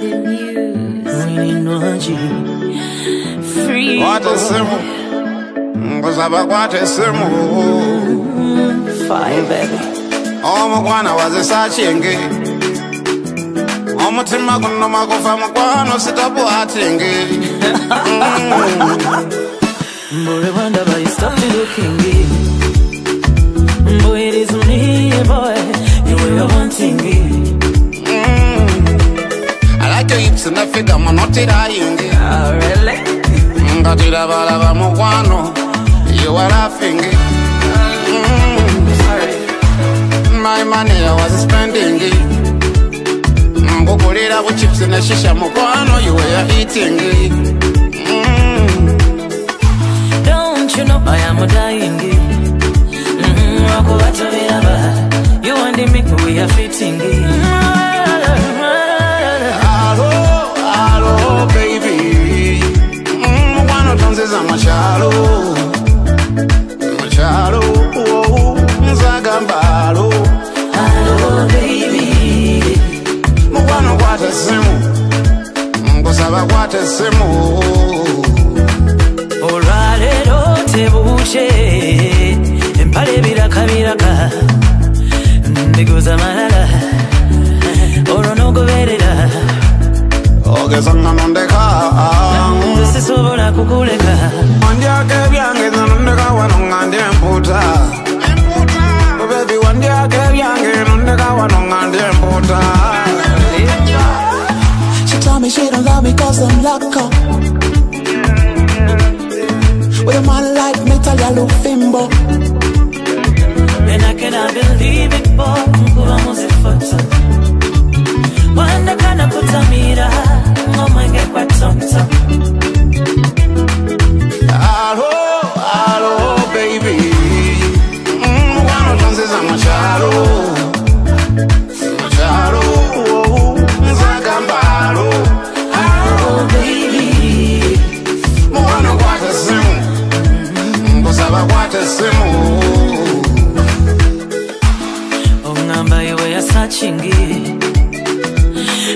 the muse. Mwininoji Free kwate simu nguzaba kwate simu Fire baby omukwana wazisachingi omutima gunoma kufa mukwano Boy wonder why you stop me looking Boy it is me boy. You were wanting it kidama notirayingi oh, ngatirabalaba mukwano yewalafingi oh, my money I was spending. Mbugulira ku chips ne shisha mukwano you were eating. Mm. Don't you know I am dying? Mm -hmm, You and me we are fitting. ekyambalo mukwano kwata essimu nkusaba kwata essimu olwaleero tebuukye empale ebirakabiraka ndiguza malala. Olwo nogoberera. Ogeza ngano ndeka. Sisobola kukuleka. Andyako ebyange nzanondeka wano nga ndyemu Me she don't love me cause I'm lock up. With a man like me, tell you look fimbo. and I cannot believe it boy kuba kwate simu oŋŋamba iwe yasakingi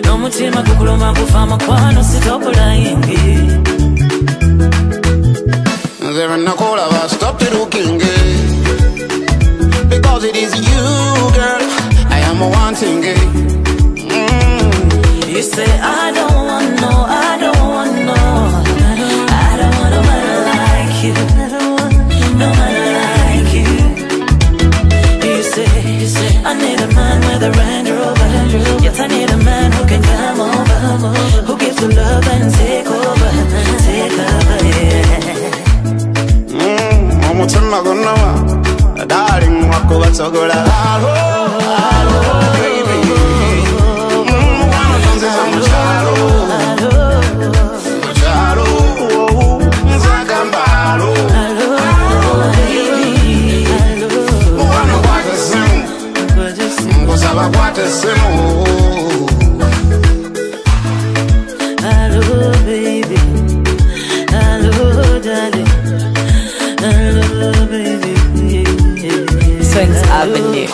n'omutima gukuluma kufa mukwano sitokulayingi nze benakolaba stop looking because it is you girl I am wanting mm. You say I don't want I need a man with a Range Rover Yes, I need a man who can come over Who gives the love and take over Take over, yeah Mm, gunoma darling alo Avenue.